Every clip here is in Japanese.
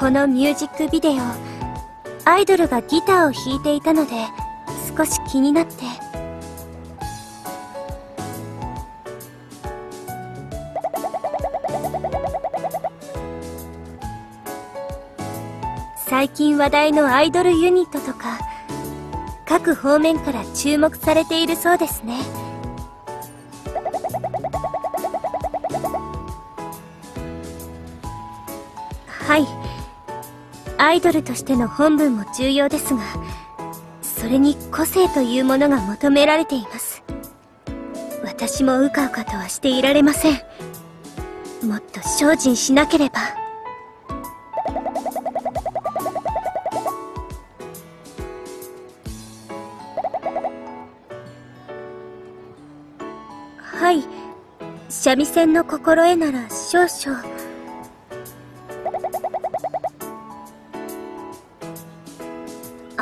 このミュージックビデオ。アイドルがギターを弾いていたので少し気になって。最近話題のアイドルユニットとか各方面から注目されているそうですね。はい。アイドルとしての本分も重要ですがそれに個性というものが求められています。私もうかうかとはしていられません。もっと精進しなければ。はい。三味線の心得なら少々。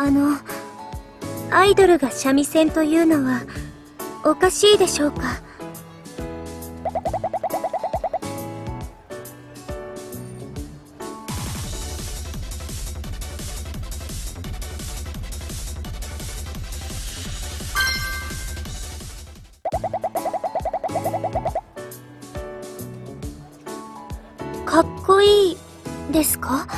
あのアイドルが三味線というのはおかしいでしょうか？かっこいいですか？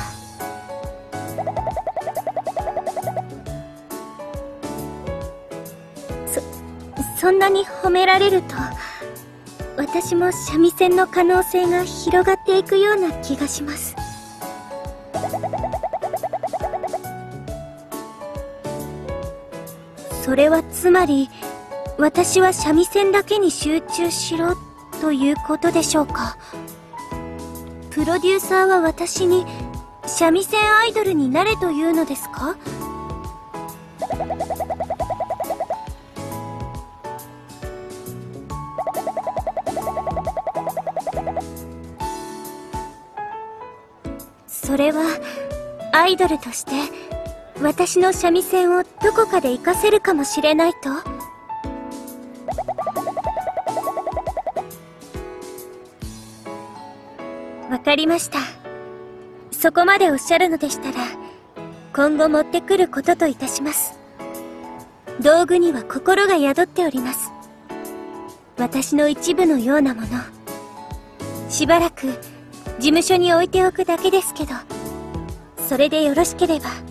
そ、んなに褒められると、私も三味線の可能性が広がっていくような気がします。それはつまり、私は三味線だけに集中しろということでしょうか。プロデューサーは私に三味線アイドルになれというのですか？それはアイドルとして私の三味線をどこかで活かせるかもしれないとわかりました。そこまでおっしゃるのでしたら、今後持ってくることといたします。道具には心が宿っております。私の一部のようなもの。しばらく事務所に置いておくだけですけど、それでよろしければ。